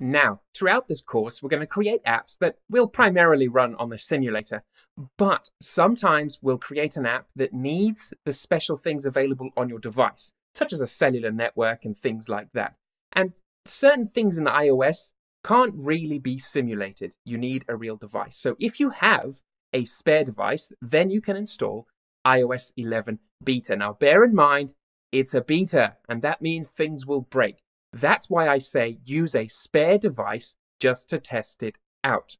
Now, throughout this course, we're going to create apps that will primarily run on the simulator, but sometimes we'll create an app that needs the special things available on your device, such as a cellular network and things like that. And certain things in iOS can't really be simulated. You need a real device. So if you have a spare device, then you can install iOS 11 beta. Now, bear in mind, it's a beta, and that means things will break. That's why I say use a spare device just to test it out.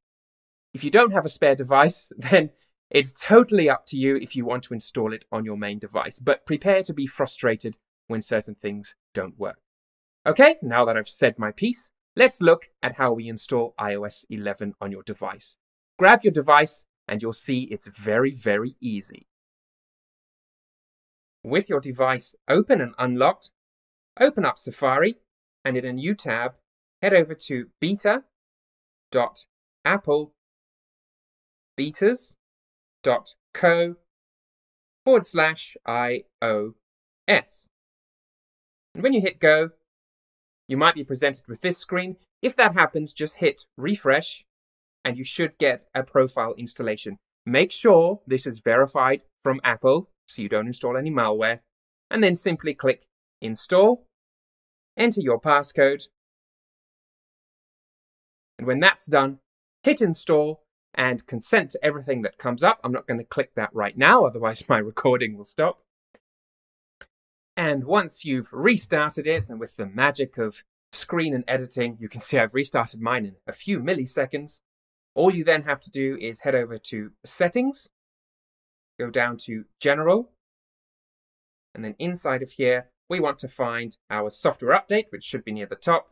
If you don't have a spare device, then it's totally up to you if you want to install it on your main device, but prepare to be frustrated when certain things don't work. Okay, now that I've said my piece, let's look at how we install iOS 11 on your device. Grab your device and you'll see it's very, very easy. With your device open and unlocked, open up Safari and in a new tab, head over to beta.applebetas.co forward slash iOS. And when you hit go, you might be presented with this screen. If that happens, just hit refresh and you should get a profile installation. Make sure this is verified from Apple so you don't install any malware, and then simply click install enter your passcode. And when that's done, hit install and consent to everything that comes up. I'm not going to click that right now, otherwise my recording will stop. And once you've restarted it, and with the magic of screen and editing, you can see I've restarted mine in a few milliseconds. All you then have to do is head over to Settings, go down to General, and then inside of here, we want to find our software update, which should be near the top.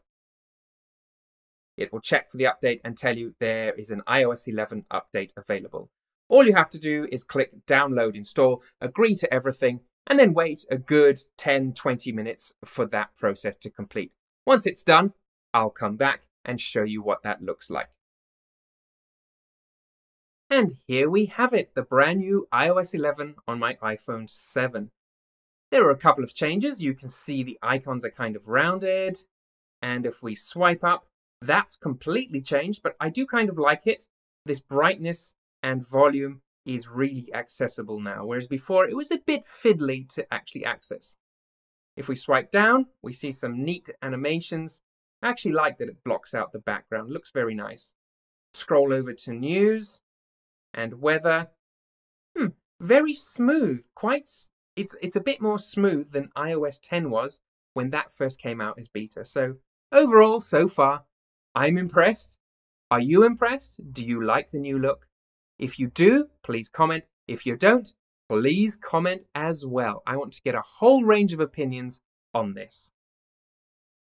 It will check for the update and tell you there is an iOS 11 update available. All you have to do is click download install, agree to everything, and then wait a good 10 20 minutes for that process to complete. Once it's done, I'll come back and show you what that looks like. And here we have it, the brand new iOS 11 on my iPhone 7. There are a couple of changes. You can see the icons are kind of rounded. And if we swipe up, that's completely changed, but I do kind of like it. This brightness and volume is really accessible now, whereas before it was a bit fiddly to actually access. If we swipe down, we see some neat animations. I actually like that it blocks out the background, looks very nice. Scroll over to news and weather. Hmm, very smooth, quite it's it's a bit more smooth than iOS 10 was when that first came out as beta. So overall, so far, I'm impressed. Are you impressed? Do you like the new look? If you do, please comment. If you don't, please comment as well. I want to get a whole range of opinions on this.